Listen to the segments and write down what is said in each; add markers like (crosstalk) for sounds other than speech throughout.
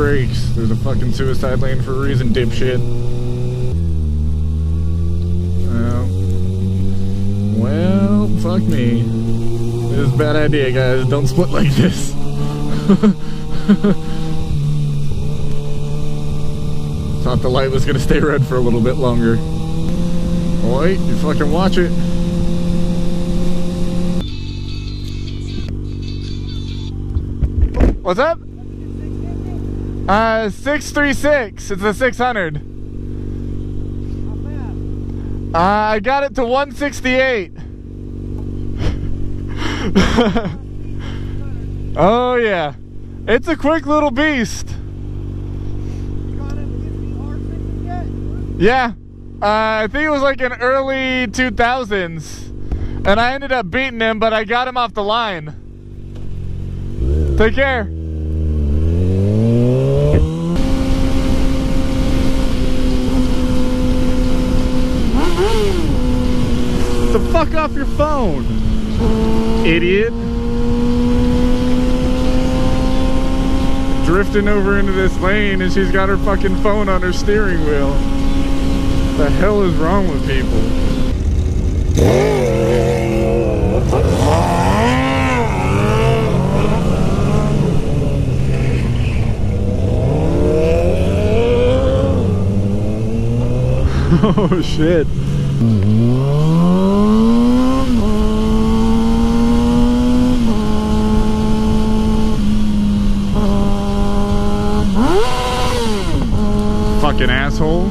brakes. There's a fucking suicide lane for a reason, dipshit. Well, well, fuck me. This is a bad idea, guys. Don't split like this. (laughs) Thought the light was gonna stay red for a little bit longer. Boy, you fucking watch it. What's up? Uh, 636. It's a 600. Uh, I got it to 168. (laughs) oh, yeah. It's a quick little beast. Yeah. Uh, I think it was like in early 2000s. And I ended up beating him, but I got him off the line. Take care. the fuck off your phone, idiot. Drifting over into this lane and she's got her fucking phone on her steering wheel. The hell is wrong with people? (laughs) oh shit. Fucking asshole.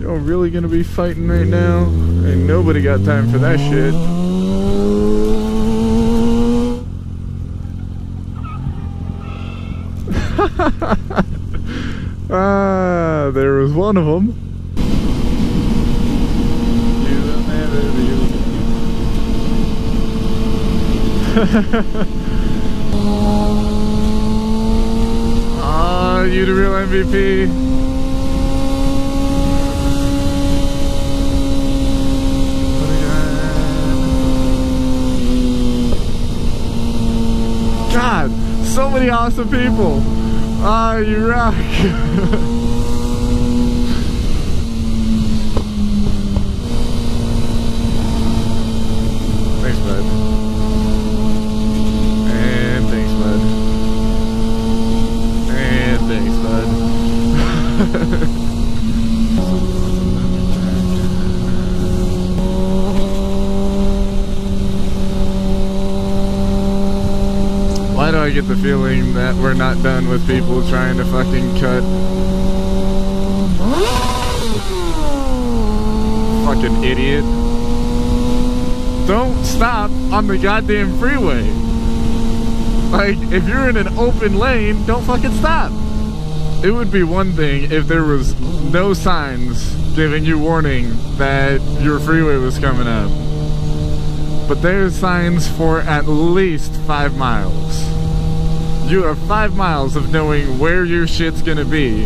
Y'all really gonna be fighting right now? Ain't nobody got time for that shit. ah, there was one of them. (laughs) Ah, you the real MVP. God, so many awesome people. Ah, oh, you rock. (laughs) I get the feeling that we're not done with people trying to fucking cut? Fucking idiot. Don't stop on the goddamn freeway. Like, if you're in an open lane, don't fucking stop. It would be one thing if there was no signs giving you warning that your freeway was coming up. But there's signs for at least five miles you have five miles of knowing where your shit's gonna be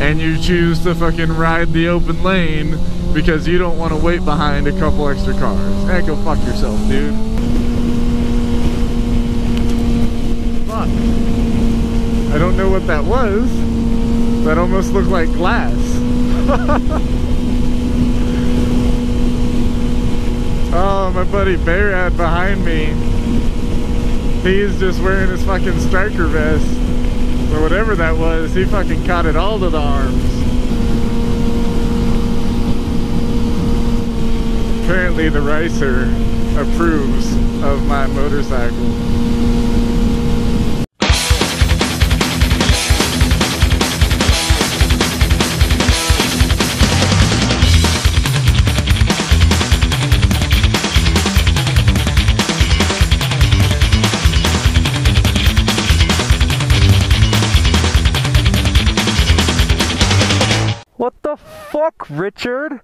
and you choose to fucking ride the open lane because you don't want to wait behind a couple extra cars. Hey, go fuck yourself, dude. Fuck. I don't know what that was. That almost looked like glass. (laughs) oh, my buddy Bearad behind me He's just wearing his fucking striker vest. Or whatever that was, he fucking caught it all to the arms. Apparently the ricer approves of my motorcycle. Richard?